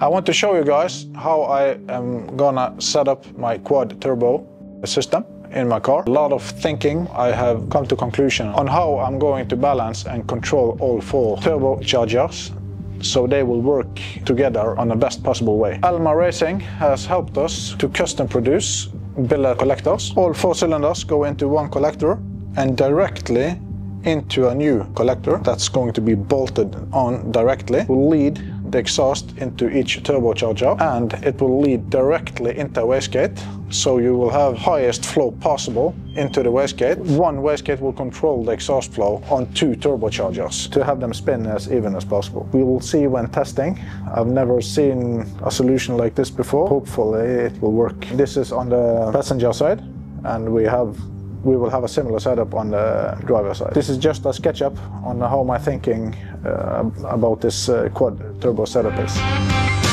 I want to show you guys how I am gonna set up my quad turbo system in my car. A lot of thinking, I have come to conclusion on how I'm going to balance and control all four turbochargers so they will work together on the best possible way. Alma Racing has helped us to custom produce billet collectors. All four cylinders go into one collector and directly into a new collector that's going to be bolted on directly will lead the exhaust into each turbocharger and it will lead directly into wastegate so you will have highest flow possible into the wastegate. One wastegate will control the exhaust flow on two turbochargers to have them spin as even as possible. We will see when testing. I've never seen a solution like this before. Hopefully it will work. This is on the passenger side and we have we will have a similar setup on the driver side. This is just a SketchUp on how my thinking uh, about this uh, quad turbo setup is.